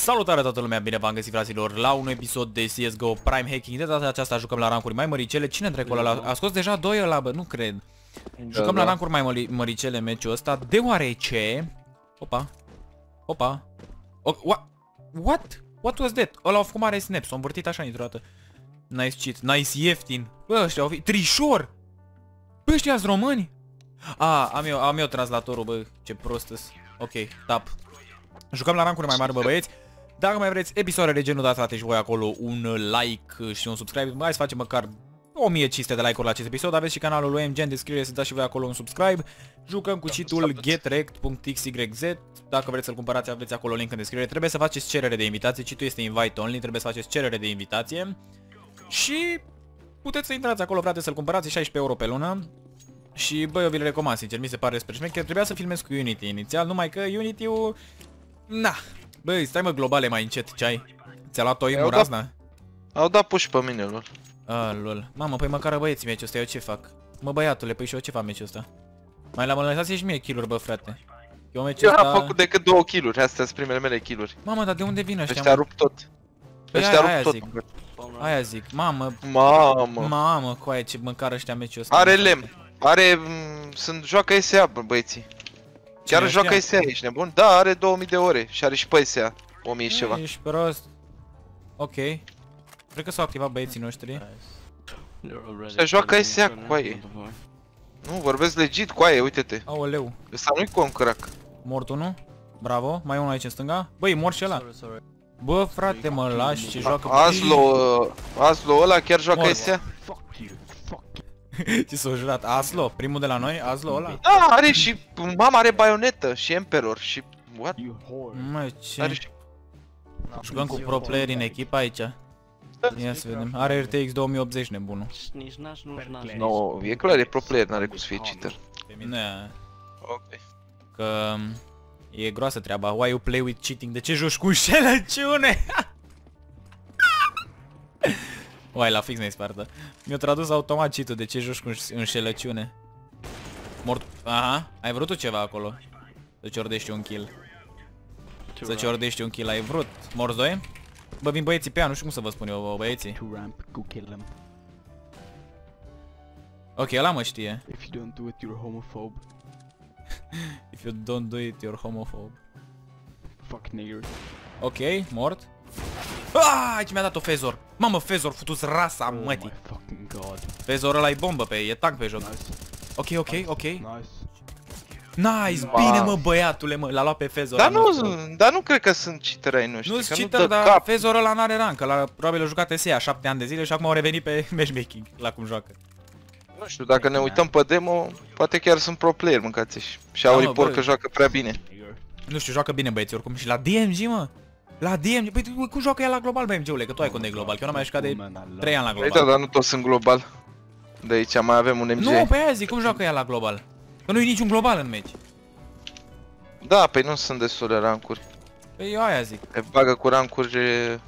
Salutare toată lumea, bine v-am găsit fraților la un episod de CSGO Prime Hacking De data aceasta jucăm la rancuri mai măricele Cine dracu ăla? A scos deja doi ăla, bă, nu cred Jucăm la da. rancuri mai mări măricele meciul ăsta Deoarece Opa Opa o, what? What? What was that? Ăla a făcut mare snap, s-a învârtit așa dintr-o dată Nice cheat, nice ieftin Bă, ăștia au fi... Trișor! Bă, ăștia români? A, am eu, am eu translatorul, bă, ce prost -s. Ok, tap Jucăm la rancuri mai mari, bă, băieți dacă mai vreți episoade de genul, dați frate și voi acolo un like și un subscribe. Mai să facem măcar 1500 de like-uri la acest episod. Aveți și canalul lui MG în descriere să dați și voi acolo un subscribe. Jucăm cu cheat-ul getrect.xyz. Dacă vreți să-l cumpărați, aveți acolo link în descriere. Trebuie să faceți cerere de invitație. Cheat-ul este invite only, trebuie să faceți cerere de invitație. Și puteți să intrați acolo, frate, să-l cumpărați 16 euro pe lună. Și bă, eu vi-l recomand, sincer, mi se pare despre șmecher. Trebuia să filmez cu Unity inițial, numai că Unity-ul... Na, Băi, stai mă globale mai încet, ce ai? Ți-a luat o Au imur dat- asta? Au dat puși pe mine, lor. Ah, lol. Mamă, păi măcar băieții meciul ăsta, eu ce fac? Mă băiatule, păi și eu ce fac meciul ăsta? Mai la mă lăsați și mie kill ba frate. Eu meciul Eu n-am ăsta... făcut decât două kill-uri, astea sunt primele mele kill-uri. Mamă, dar de unde vin ăștia, Ăștia mă? rup tot. Păi Ăștia aia- aia rup zic. tot. Aia zic, mamă, Mamă. mamă, coaie, ce măcar ăștia meciul ăsta. Are mă, lemn. Are... m, Sunt... Joacă SA, bă, băieții. Chiar Cine joacă ăștia? SA, ești nebun? Da, are 2000 de ore și are și pe SA. 1000 și ceva. Ești prost. Ok. Cred că s-au activat băieții noștri. Ăștia joacă SA cu aia. Nu, vorbesc legit cu aia, uite-te. Aoleu. Ăsta nu-i cu un crack. Mort unul. Bravo. Mai e unul aici în stânga. Băi, mor și ăla. Bă, frate, mă lași ce joacă. Aslo, uh, Aslo ăla chiar joacă Mor. SA? Ce s-a jurat? Aslo, primul de la noi, Aslo ăla? Da, are și... Mama are baionetă și Emperor și... What? Mă, Are ce? și... Jucăm cu pro player în echipă aici. Ia să vedem. Are RTX 2080 nebunul. No, e clar, e pro player, n-are cum să fie cheater. Pe mine Ok. că e groasă treaba. Why you play with cheating? De ce joci cu înșelăciune? Uai, la fix ne-ai spartă. Mi-a tradus automat cheat de ce joci cu înș- înșelăciune. Mort. Aha, ai vrut tu ceva acolo? Să ciordești un kill. Să ciordești un kill, ai vrut. Morți doi? Bă, vin băieții pe ea, nu știu cum să vă spun eu, bă, băieții. to ramp, go kill them. Ok, ăla mă știe. If you don't do it, you're homophobe. If you don't do it, you're homophobe. Fuck nigger. Ok, mort. Ah, aici mi-a dat o Fezor. Mamă, Fezor, futus rasa Oh mătii. my fucking god. Fezor ăla e bombă pe, e tank pe joc. Nice. Ok, ok, ok. Nice. Nice, Wow. bine mă băiatule mă, l-a luat pe Fezor. Dar al nu, nostru. dar nu cred că sunt cheater ai noștri, Nu că sunt nu cheater, dă dar cap. Fezor ăla n-are rank, că la probabil a jucat SEA 7 ani de zile și acum au revenit pe matchmaking, la cum joacă. Nu știu, dacă ne uităm pe demo, poate chiar sunt pro player, mâncați și. Și au Da, mă, report bă. că joacă prea bine. Nigger. Nu știu, joacă bine băieți oricum și la DMG mă. La DMG, păi tu- cum joacă el la global BMG-ule, că tu ai cont de global, că eu n-am mai jucat de Man, I love 3 ani la Păi da, global. dar nu toți sunt global. De aici mai avem un MG. Nu, pe aia zic, cum joacă ea la global? Că nu e niciun global în meci. Da, păi nu sunt destule rancuri. Păi eu aia zic. E bagă cu rancuri e...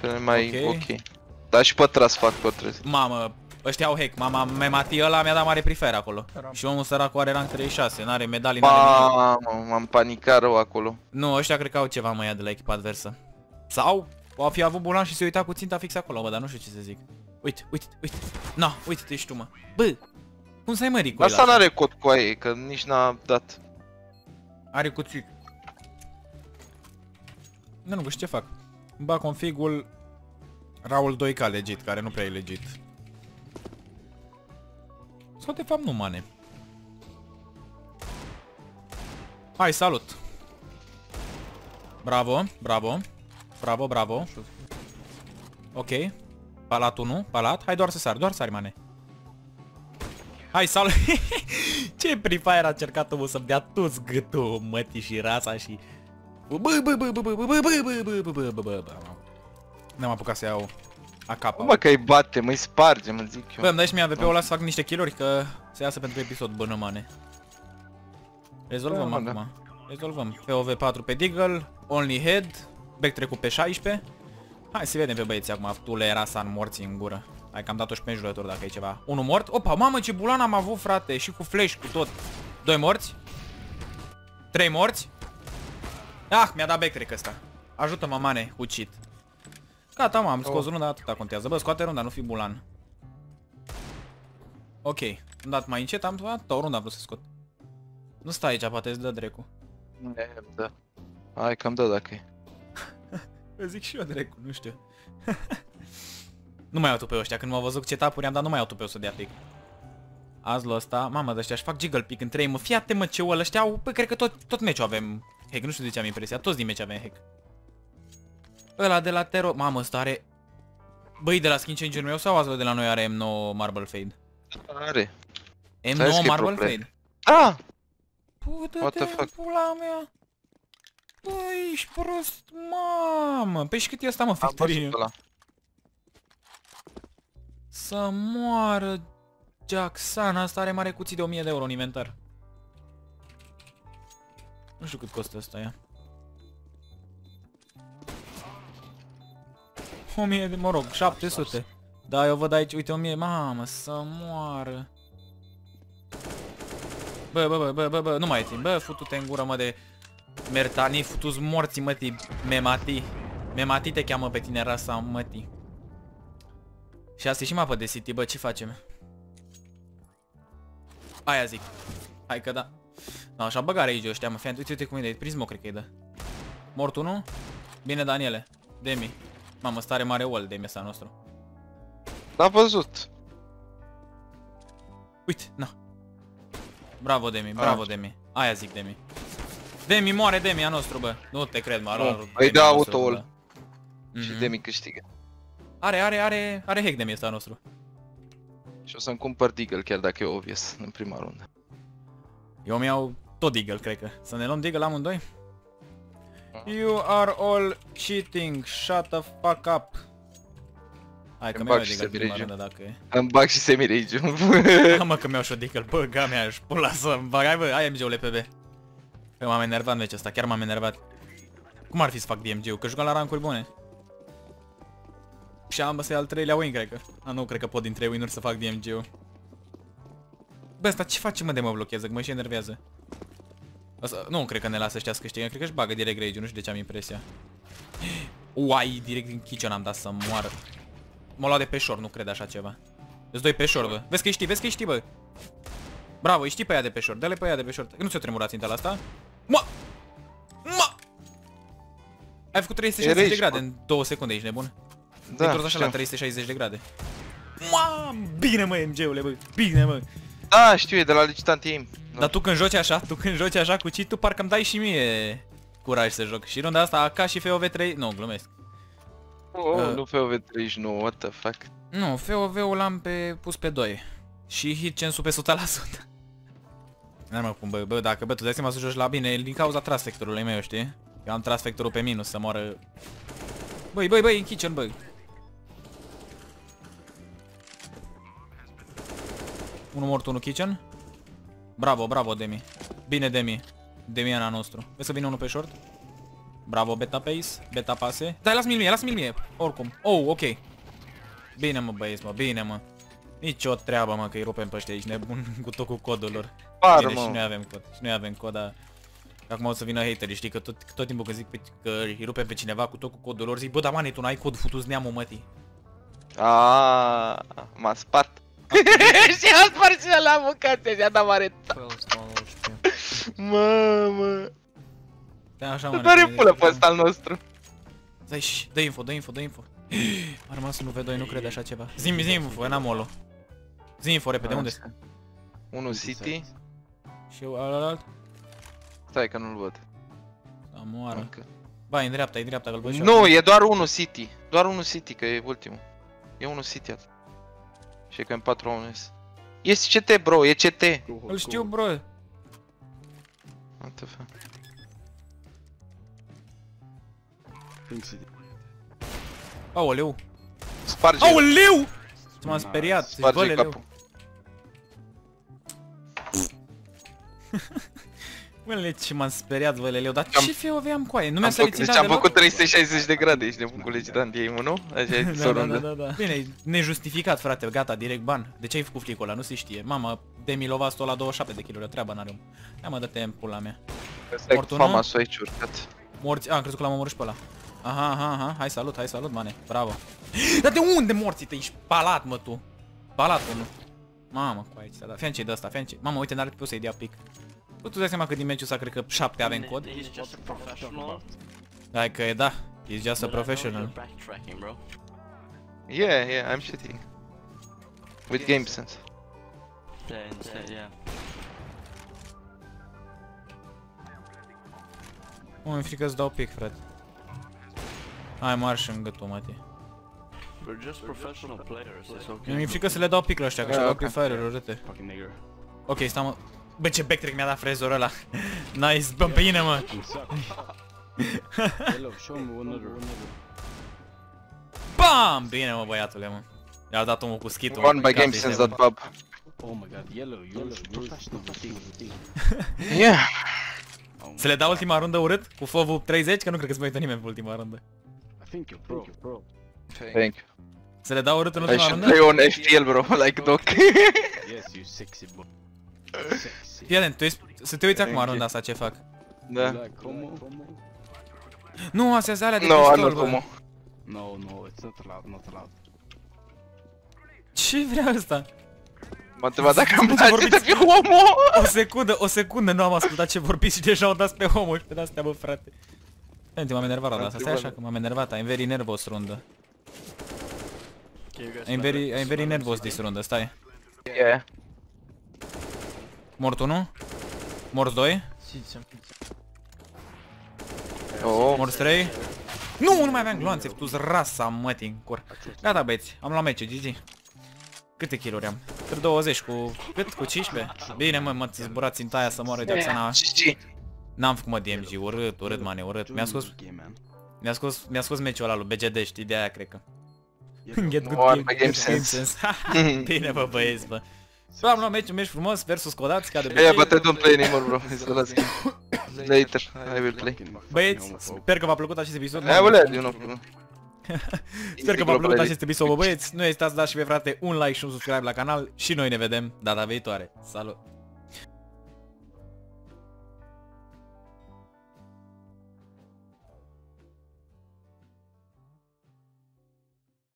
cele mai Ok. ok. Dar și pe tras fac pe trez. Mamă, ăștia au hack, mama, Memati ăla mi-a dat mare prefer acolo. Și omul săracu are rank 36, n-are medalii, n-are nimic. Mamă, m-am panicat rău acolo. Nu, ăștia cred că au ceva mă ia de la echipa adversă. Sau, au fi avut bulan și se uita cu ținta fix acolo, bă, dar nu știu ce să zic. Uite, uite, uite. Na, uite-te și tu, mă. Bă, cum să-i mări cu Asta n-are cod cu aia, că nici n-a dat. Are cuțit. Nu, nu, știu ce fac. Îmi bag configul Raul 2K legit, care nu prea e legit. Sau de fapt nu, mane. Hai, salut! Bravo, bravo. Bravo, bravo. Ok. Palat 1, palat. Hai doar să sar, doar sari, mane. Hai, salut! Ce Free Fire a cercat omul să-mi dea toți gâtul, mătii și rasa și... Bă, bă, bă, bă, bă, bă, bă, bă, bă, bă, bă, bă, bă, bă, bă. N-am apucat să iau AK-ul. Mă că îi bate, mă-i sparge, mă zic eu. Bă, îmi dai și mie AVP-ul ăla să fac niște kill-uri, că se iasă pentru episod, bă, nămane. Rezolvăm Da, mă, acum. Rezolvăm. POV 4 pe Deagle, Only Head, backtrack pe 16. Hai să vedem pe băieți acum, tu le era san morți în gură. Hai că am dat-o și pe jurător dacă e ceva. Unul mort. Opa, mamă ce bulan am avut, frate, și cu flash, cu tot. Doi morți. Trei morți. Ah, mi-a dat backtrack ăsta. Ajută-mă, mane, cu cheat. Gata, mă, am scos Oh. runda, atâta contează. Bă, scoate runda, nu fi bulan. Ok, am dat mai încet, am dat o rundă am vrut să scot. Nu stai aici, poate îți dă drecu. E, Da. Hai că-mi dă dacă e. Eu zic și eu drecu, nu știu. nu mai au tu pe ăștia, când m-au văzut cu ce tapuri am dat, nu mai au tu pe o să dea pic. Azi la ăsta, mamă, de ăștia își fac jiggle pick în 3, mă, fii atent, mă, ce ăla ăștia au, păi, cred că tot, tot meciul avem hack, nu știu de ce am impresia, toți din meci avem hack. Ăla de la Tero, mamă, ăsta are... Băi, de la skin changer meu sau azi de la noi are M9 Marble Fade? Are. M9 Stai că e Marble problem. Fade? Da! Pută-te What the în fuck? pula mea! Băi, ești prost, mamă! Păi și cât e asta, mă, Am victorie? văzut ăla. Să moară Jackson, asta are mare cuțit de 1000 de euro în inventar. Nu știu cât costă asta ea. 1000 de, mă rog, 700. Da, eu văd aici, uite 1000, mamă, să moară. Bă, bă, bă, bă, bă, bă, nu mai e timp, bă, futu-te în gură, mă, de mertani, futu-ți morții, mătii, memati. Memati te cheamă pe tine rasa, mătii. Și asta e și mapă de City, bă, ce facem? Aia zic. Hai că da. No, așa băgare aici ăștia, mă, fiant, uite, uite cum e de prismo, cred că e dă. Mort unul? Bine, Daniele. Demi. Mamă, stare mare wall Demi ăsta nostru. L-a văzut. Uite, na. Bravo, Demi, bravo, Demi. Aia zic, Demi. Demi, moare Demi a nostru, bă. Nu te cred, mă, Nu, ăla- îi Demi dă a nostru, auto-ul. bă. Și Mhm. Demi câștigă. Are, are, are, are hack Demi ăsta a nostru. Și o să-mi cumpăr Deagle, chiar dacă e obvious, în prima rundă. Eu mi-au tot Deagle, cred că. Să ne luăm Deagle amândoi? You are all cheating, shut the fuck up. Hai că Îmi mi-au bag și Deagle prima semi-rage. rândă dacă e. Îmi bag și semi-rage Da, mă, că mi-au și o Deagle, bă, ga mea, își pula să-mi bag, hai bă, hai MG-ule pe B. Păi m-am enervat meciul ăsta, chiar m-am enervat. Cum ar fi să fac DMG-ul? Că jucam la rancuri bune. Și am să al treilea win, cred că. A, nu, cred că pot din 3 win-uri să fac DMG-ul. Bă, asta ce face mă de mă blochează, că mă și enervează. Asta, nu cred că ne lasă ăștia să câștigă, cred că își bagă direct rage nu știu de ce am impresia. Uai, direct din kitchen am dat să moară. M-a luat de pe shore, nu cred așa ceva. Îți doi pe shore, bă. Vezi că știi, vezi că știi, bă. Bravo, îi știi pe ea de pe shore, dă-le pe ea de pe shore. Nu ți-o tremurat ținta la asta? Mă! Mă! Ai făcut 360 de rage, grade mă. în 2 secunde, ești nebun? Da, Da, așa știu. la 360 de grade. Mă, bine mă, MG-ule, bă, bine mă. Da, știu, e de la licitant aim. Dar tu când joci așa, tu când joci așa cu cheat, tu parcă îmi dai și mie curaj să joc. Și runda asta AK și FOV3, nu, glumesc. Oh, Uh. nu pe OV39, what the fuck. Nu, FOV-ul l-am pe, pus pe 2. Și hit censul pe 100%. N-am mă cum, bă, bă, dacă, bă, tu dai seama să joci la bine din cauza tras vectorului meu, știi? Eu am tras vectorul pe minus să moară... Băi, băi, băi, în kitchen, băi. Unul mort, unul kitchen. Bravo, bravo, Demi. Bine, Demi. Demiana nostru. Vezi să vină unul pe short? Bravo, beta pace, beta pase. Dai, las-mi mie, las-mi mie, oricum. Oh, ok. Bine, mă, băieți, mă, bine, mă. Nici o treabă, mă, că îi rupem pe ăștia aici, nebun, cu tot cu codul lor. Pară, Bine, și noi mă. avem cod, și noi avem cod, dar... Acum o să vină haterii, știi, că tot, tot timpul când zic pe, că îi rupem pe cineva cu tot cu codul lor, zic, bă, dar mane, tu n-ai cod, futu neamul, mătii. Aaaa, m-a spart. și a spart și ăla mâncat, și-a dat mare Mamă. Da, așa, mă, Doare pulă pe ăsta al nostru. Dai, și, dă info, dă info, dă info. A rămas un V2, nu crede așa ceva. Zi-mi, zi info, n-am olo. Zi info, repede, unde Așa. Unul City. Și eu, alalt? Stai că nu-l văd. Da, moară. Încă. Ba, e în dreapta, e în dreapta, că-l văd și eu. Nu, e doar unul City. Doar unul City, că e ultimul. E unul City atât. Și e că în 4 ones. E CT, bro, e CT. Îl știu, bro. What the fuck? Pink City. Aoleu. Sparge. Aoleu! M-am speriat, Sparge bă, leleu. capul. Bă, ce m-am speriat, bă, leleu, dar Am- ce FOV am cu aia? Nu mi-a Am sărit făcut, ținta deci am deloc? făcut 360 de grade, ești nebun cu legitant e nu? Așa e da, da, da, da, da, da. Bine, nejustificat, frate, gata, direct ban. De ce ai făcut flicul ăla? Nu se știe. Mama, Demi Lovas la 27 de kg, o treabă n-are om. Ia mă, dă-te în pula mea. Stai cu Mortul, nu? fama s-o aici urcat. Morți, a, am crezut că l-am omorât și pe ăla. Aha, aha, aha, hai salut, hai salut, mane, bravo. Dar de unde morții te ești palat, mă, tu? Palat, nu. Mamă, cu aici, da, fiancei de asta, fiancei. Mamă, uite, n-are pe să-i dea pic. Tu tu dai seama că din meciul ăsta cred că 7 avem cod? He's just a professional. Hai că e da, he's just a But I know professional. you're backtracking, bro. Yeah, yeah, I'm shitty. With game sense. Yeah, instead, yeah. Mă, mi-e frică să dau pic, frate. Hai, marș în gâtul, mate. We're just professional players, it's okay. Mi-e frică să le dau pic la ăștia, că și-au Ah, dat ok. pe fire urâte. Fucking nigger. Ok, stai mă. Bă, ce backtrack mi-a dat frezorul ăla. nice, bă, bine, mă. You suck. Yellow, show me one other. One other. Bam! Bine, mă, băiatule, mă. I-a dat omul cu schitul. Won by mă, game gata, sense este, that pub. Oh my god, yellow, you're professional. Yeah. Oh Să le dau ultima rundă urât? Cu FOV 30? Că nu cred că se mai uită nimeni pe ultima rundă. I think you're pro. pro. Thank you. Să le dau urât în I ultima should rundă? play on FPL, bro, like Doc. Yes, you sexy boy. Sexy. Fii atent, tu ești... să te uiți acum Thank you. runda asta ce fac. da. You like homo? Nu, astea sunt alea de No, I'm pistol, not bă. homo. No, no, it's not allowed, not allowed. Ce vrea ăsta? Mă întreba dacă am Ce place vorbiți? să fiu homo. O secundă, o secundă nu am ascultat ce vorbiți și deja o dați pe homo și pe de-astea, bă, frate. Uite, m-am enervat runda asta, stai așa că m-am enervat, I'm very nervous rundă. Can you guys I'm let very, me I'm very smack nervous this this rundă, stai. Yeah. Mort 1? Mort 2? Oh. Mort 3? Nu, nu mai aveam gloanțe, tu rasa mătii în cur. Gata băieți, am luat meciul, GG. Câte kill am? Cât 20 cu... Cât? Cu 15? Bine mă, mă zburați ținta aia să moară de Oxana. GG. N-am făcut mă DMG, urât, urât mane, urât. Mi-a scos, Game, man. mi-a scos, mi-a scos meciul ăla lui BGD, știi, de aia cred că. Get good One game, by get game good game sense. sense. Bine bă băieți bă. Bă, am luat meciul, meci frumos versus Codați, ca de Yeah, obicei. but I don't play anymore, bro. It's the last game. Later, I will play. Băieți, sper că v-a plăcut acest episod. I will add, you know. Sper că v-a plăcut acest episod, bă băieți. Nu uitați să dați și pe frate un like și un subscribe la canal și noi ne vedem data viitoare. Salut!